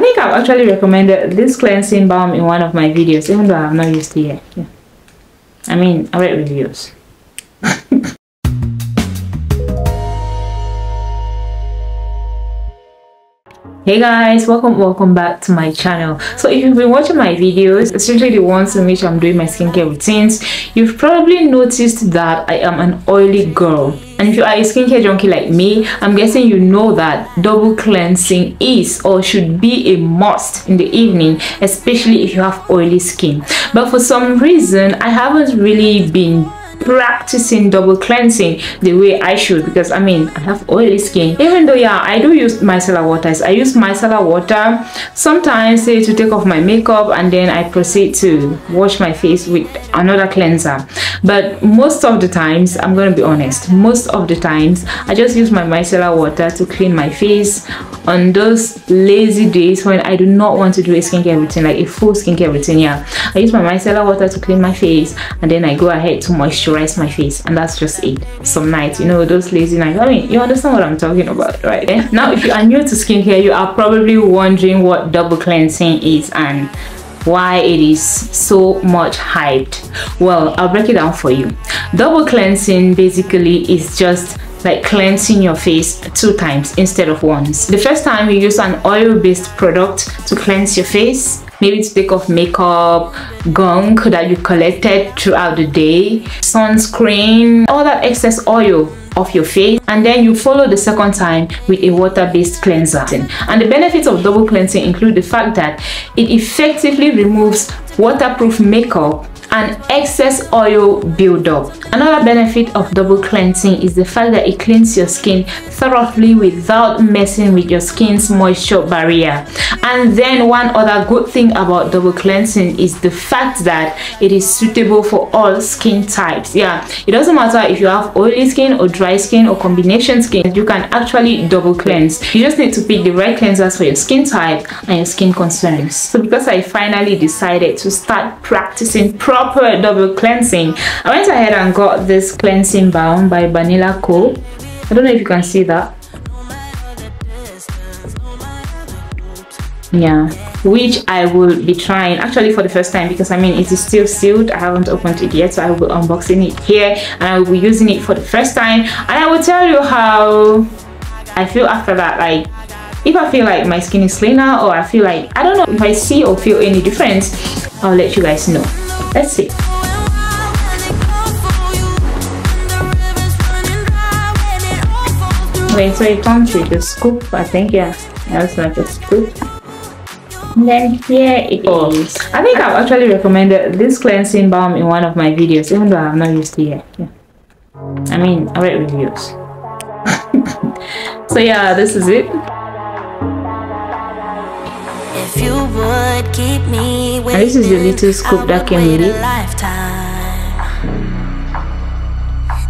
I think I've actually recommended this cleansing balm in one of my videos, even though I've not used it yet. Yeah. I mean, I read reviews. hey guys welcome welcome back to my channel so if you've been watching my videos especially the ones in which i'm doing my skincare routines you've probably noticed that i am an oily girl and if you are a skincare junkie like me i'm guessing you know that double cleansing is or should be a must in the evening especially if you have oily skin. But for some reason i haven't really been practicing double cleansing the way I should because I mean I have oily skin. Even though yeah I do use micellar waters I use micellar water sometimes say to take off my makeup and then I proceed to wash my face with another cleanser but most of the times I'm gonna be honest most of the times I just use my micellar water to clean my face on those lazy days when I do not want to do a skincare routine like a full skincare routine yeah. I use my micellar water to clean my face and then I go ahead to moisturize my face and that's just it. Some nights you know those lazy nights. I mean you understand what i'm talking about right? Now if you are new to skincare you are probably wondering what double cleansing is and why it is so much hyped. Well i'll break it down for you. Double cleansing basically is just like cleansing your face two times instead of once. The first time you use an oil-based product to cleanse your face maybe to take off makeup, gunk that you collected throughout the day, sunscreen, all that excess oil off your face and then you follow the second time with a water-based cleanser. And the benefits of double cleansing include the fact that it effectively removes waterproof makeup and excess oil buildup. Another benefit of double cleansing is the fact that it cleans your skin thoroughly without messing with your skin's moisture barrier. And then one other good thing about double cleansing is the fact that it is suitable for all skin types. Yeah, it doesn't matter if you have oily skin or dry skin or combination skin, you can actually double cleanse. You just need to pick the right cleansers for your skin type and your skin concerns. So because I finally decided to start practicing proper proper double cleansing. I went ahead and got this cleansing balm by Banila Co. I don't know if you can see that. Yeah which i will be trying actually for the first time because i mean it is still sealed. I haven't opened it yet so i will be unboxing it here and i will be using it for the first time. And i will tell you how i feel after that like if i feel like my skin is cleaner or i feel like i don't know if i see or feel any difference i'll let you guys know Let's see. Wait, so it comes with a scoop, I think, yeah. That's like a scoop. And then here it oh. I think I've actually recommended this cleansing balm in one of my videos, even though I've not used it yet. Yeah. I mean, I read reviews. so yeah, this is it. If you would keep me and this is the little scoop that came with it.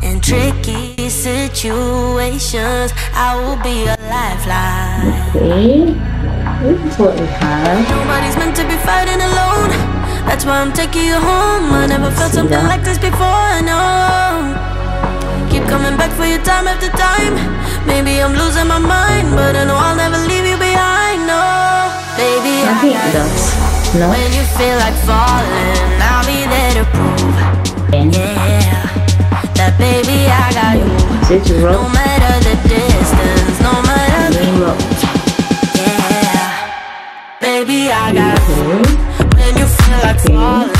In tricky situations, I will be a lifeline. Okay, this is what we have. Nobody's meant to be fighting alone. That's why I'm taking you home. I never felt something that. like this before. No. Keep coming back for your time after time. Maybe I'm losing my mind, but I know I'll never leave you behind. No, I. No. When you feel like falling, I'll be there to prove. Yeah, that baby I got you. No matter the distance, no matter the road. Yeah, baby I got you. When you feel like falling,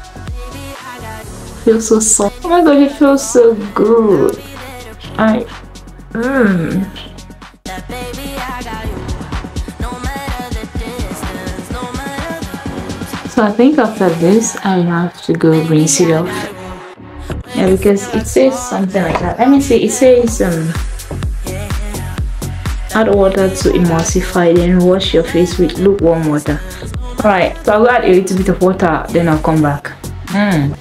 feels so soft. Oh my god, it feels so good. I mmm. So I think after this I have to go rinse it off. Yeah, because it says something like that. Let me see. It says um add water to emulsify then wash your face with lukewarm water. Alright, so I'll add a little bit of water then I'll come back. Mm.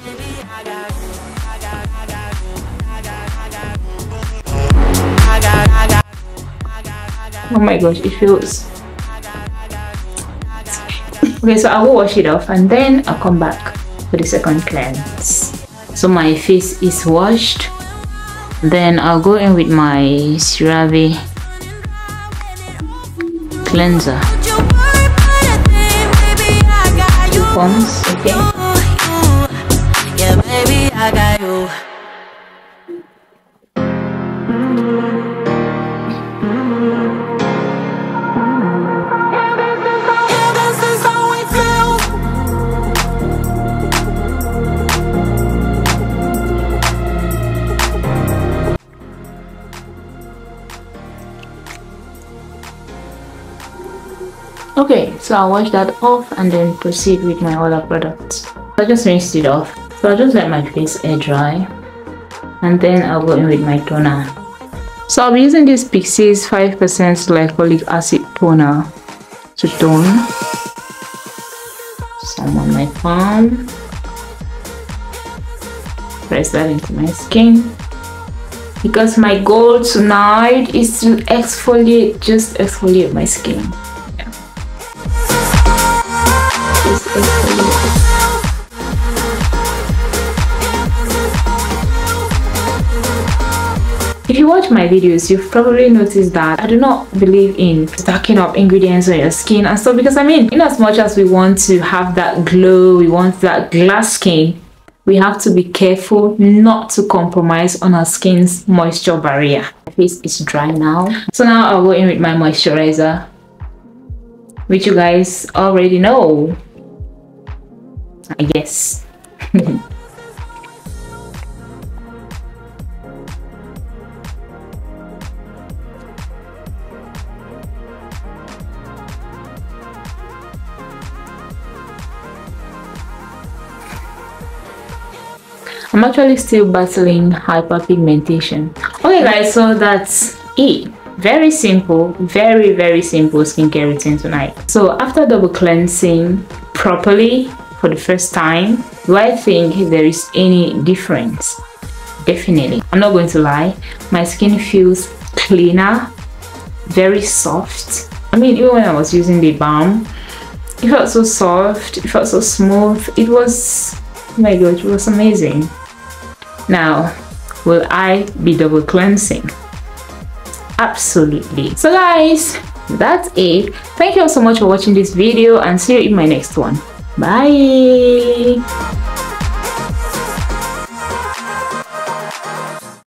Oh my gosh, it feels okay so I will wash it off and then I'll come back for the second cleanse. So my face is washed. Then I'll go in with my CeraVe cleanser. Pumps, okay okay so i'll wash that off and then proceed with my other products. I just rinsed it off. So i'll just let my face air dry and then i'll go in with my toner. So i'll be using this Pixi's 5 percent glycolic acid toner to tone some on my palm. Press that into my skin. Because my goal tonight is to exfoliate just exfoliate my skin My videos, you've probably noticed that I do not believe in stacking up ingredients on your skin and stuff because I mean, in as much as we want to have that glow, we want that glass skin, we have to be careful not to compromise on our skin's moisture barrier. My face is dry now. So now I'll go in with my moisturizer, which you guys already know. I guess. I'm actually still battling hyperpigmentation. Okay guys, so that's it. Very simple, very, very simple skincare routine tonight. So after double cleansing properly for the first time, do I think there is any difference? Definitely. I'm not going to lie. My skin feels cleaner, very soft. I mean, even when I was using the balm, it felt so soft, it felt so smooth. It was, oh my god, it was amazing. Now, will I be double cleansing? Absolutely. So guys, that's it. Thank you all so much for watching this video and see you in my next one. Bye.